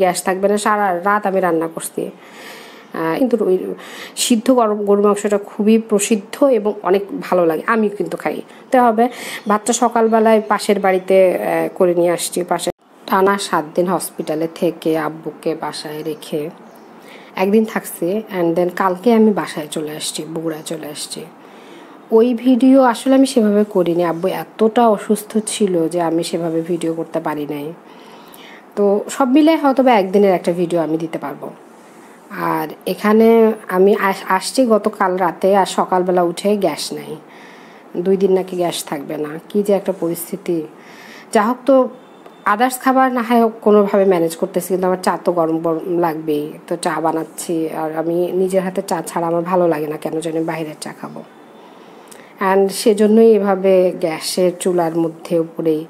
Gas থাকবে না, সারা রাত আমি রান্না করছি। কিন্তু ওই সিদ্ধ গরম গরু মাংসটা খুবই প্রসিদ্ধ এবং অনেক ভালো লাগে আমি কিন্তু খাই। তো হবে, ভাতটা সকালবেলায় পাশের বাড়িতে করে নিয়ে আসছি, পাশে টানা সাত দিন হসপিটালে থেকে আব্বুকে বাসায় রেখে একদিন থাকছি অ্যান্ড দেন কালকে আমি বাসায় চলে আসছি, বগুড়ায় চলে আসছি। ওই ভিডিও আসলে আমি সেভাবে করিনি, আব্বু এতটা অসুস্থ ছিল যে আমি সেভাবে ভিডিও করতে পারি নাই। তো সব মিলে হয়তো বা একদিনের একটা ভিডিও আমি দিতে পারব। আর এখানে আমি আসছি গতকাল রাতে আর সকালবেলা উঠে গ্যাস নেই। দুই দিন নাকি গ্যাস থাকবে না। কি যে একটা পরিস্থিতি। যা হোক তো আদার্স খাবার না হয় কোনোভাবে ম্যানেজ করতেছি, কিন্তু আমার চা তো গরম গরম লাগবেই। তো চা বানাচ্ছি আর আমি নিজের হাতে চা ছাড়া আমার ভালো লাগে না, কেন জানি বাইরের চা খাব। অ্যান্ড সেজন্যই এভাবে গ্যাসের চুলার মধ্যে উপরেই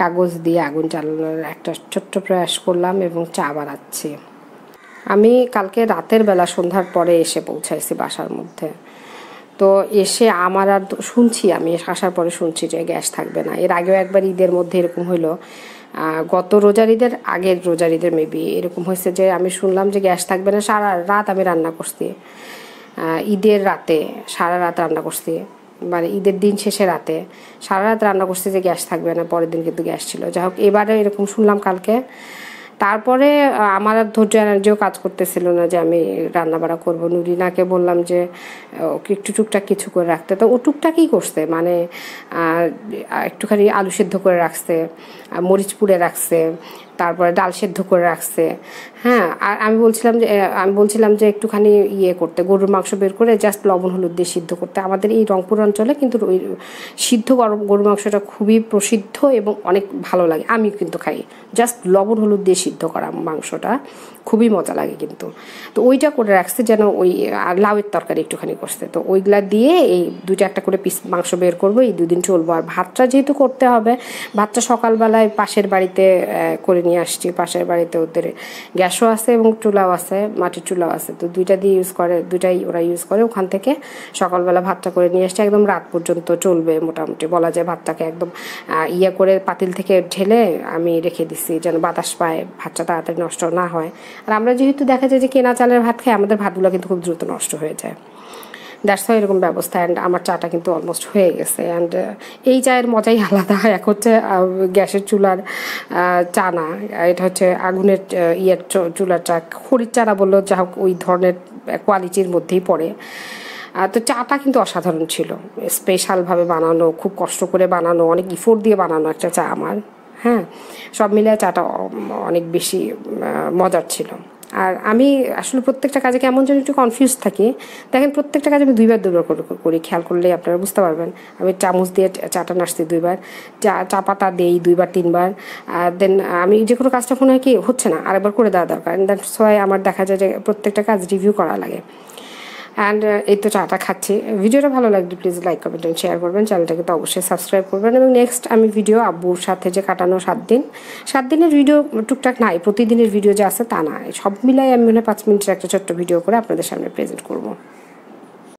কাগজ দিয়ে আগুন জ্বালানোর একটা ছোট্ট প্রয়াস করলাম এবং চা বানাচ্ছি। আমি কালকে রাতের বেলা সন্ধ্যার পরে এসে পৌঁছাইছি বাসার মধ্যে। তো এসে আমার আর শুনছি আমি, আসার পরে শুনছি যে গ্যাস থাকবে না। এর আগেও একবার ঈদের মধ্যে এরকম হলো গত রোজার ঈদের, আগের রোজার ঈদের মেবি এরকম হয়েছে যে আমি শুনলাম যে গ্যাস থাকবে না, সারা রাত আমি রান্না করছি। ঈদের রাতে সারা রাত রান্না করছি। মানে ঈদের দিন শেষে রাতে। সারা রাত রান্না করছে যে গ্যাস থাকবে না, পরের দিন কিন্তু গ্যাস ছিল। যাই হোক, এবারে এরকম শুনলাম কালকে তারপরে আমার আর ধৈর্য এনার্জিও কাজ করতেছিল না যে আমি রান্না বাড়া করব। নুরিনাকে বললাম যে ওকে একটু টুকটাক কিছু করে রাখতে। তো ও টুকটাকই করছে মানে একটুখানি আলু সেদ্ধ করে রাখছে মরিচ পুড়ে রাখছে, তারপরে ডাল সেদ্ধ করে রাখছে। হ্যাঁ আর আমি বলছিলাম যে আমি বলছিলাম যে একটুখানি ইয়ে করতে, গরুর মাংস বের করে জাস্ট লবণ, হলুদ দিয়ে সিদ্ধ করতে। আমাদের এই রংপুর অঞ্চলে কিন্তু ওই সিদ্ধ গরম, গরুর মাংসটা খুবই প্রসিদ্ধ এবং অনেক ভালো লাগে। আমি কিন্তু খাই। জাস্ট লবণ, হলুদ দিয়ে সিদ্ধ করা মাংসটা, খুবই মজা লাগে কিন্তু। তো ওইটা করে রাখছে যেন ওই লাউয়ের তরকারি একটুখানি করছে। তো ওইগুলা দিয়ে এই দুইটা একটা করে পিস মাংস বের করব, এই দুদিন চলবো। আর ভাতটা যেহেতু করতে হবে, ভাতটা সকালবেলায় পাশের বাড়িতে করে নিয়ে আসছি। পাশের বাড়িতে ওদের গ্যাসও আছে এবং চুলাও আছে, মাটির চুলাও আছে। তো দুইটা দিয়ে ইউজ করে, দুইটাই ওরা ইউজ করে। ওখান থেকে সকালবেলা ভাতটা করে নিয়ে আসছে। একদম রাত পর্যন্ত চলবে মোটামুটি। বলা যায় ভাতটাকে একদম ইয়ে করে পাতিল থেকে ঢেলে আমি রেখে দিছি, যেন বাতাস পায়। ভাতটা তাড়াতাড়ি নষ্ট না হয়। আর আমরা যেহেতু দেখা যায় যে কেনা চালের ভাত খাই, আমাদের ভাতগুলো কিন্তু খুব দ্রুত নষ্ট হয়ে যায়। দ্যাটস হয় এরকম ব্যবস্থা অ্যান্ড আমার চাটা কিন্তু অলমোস্ট হয়ে গেছে। অ্যান্ড এই চায়ের মজাই আলাদা। এক হচ্ছে গ্যাসের চুলার চা না এটা হচ্ছে আগুনের ইয়ের চুলার চা, খড়ির চারা বললেও যা হোক, ওই ধরনের কোয়ালিটির মধ্যেই পড়ে। তো চাটা কিন্তু অসাধারণ ছিল। স্পেশালভাবে বানানো, খুব কষ্ট করে বানানো, অনেক ইফোর্ট দিয়ে বানানো একটা চা আমার। হ্যাঁ? সব মিলে চাটা অনেক বেশি মজার ছিল। আর আমি আসলে প্রত্যেকটা কাজে কেমন যেন একটু কনফিউজ থাকি। দেখেন প্রত্যেকটা কাজে আমি দুইবার দুইবার করি খেয়াল করলে আপনারা বুঝতে পারবেন। আমি চামচ দিয়ে চাটা নাড়ছি দুইবার, চা চা পাতা দেই দুইবার, তিনবার, আর দেন আমি যে কোনো কাজটা মনে হয় কি হচ্ছে না, আরেকবার করে দেওয়া দরকার। দ্যাটস ওয়াই আমার দেখা যায় যে প্রত্যেকটা কাজ রিভিউ করা লাগে। অ্যান্ড এই তো চাটা খাচ্ছি। ভিডিওটা ভালো লাগলে please like comment and share করবেন। চ্যানেলটাকে তো অবশ্যই সাবস্ক্রাইব করবেন। এবং নেক্সট আমি ভিডিও আব্বুর সাথে যে কাটানো সাত দিন, সাত দিনের ভিডিও টুকটাক নাই, প্রতিদিনের ভিডিও যে আছে তা না সব মিলাই আমি মনে পাঁচ মিনিটের একটা ছোট্ট ভিডিও করে আপনাদের সামনে প্রেজেন্ট করব।